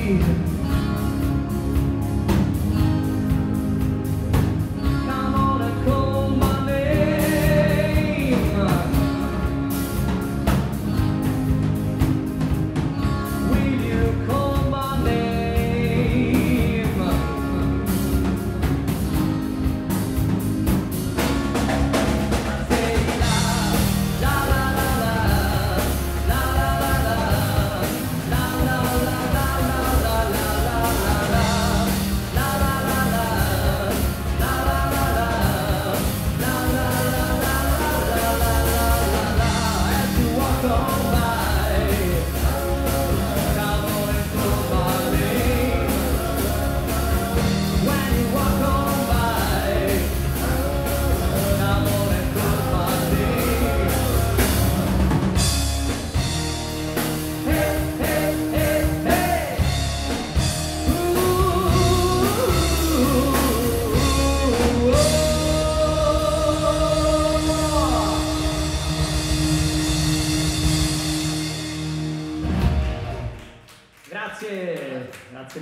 Jesus. That's